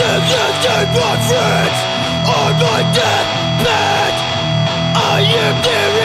This isn't my friends on my deathbed. I am their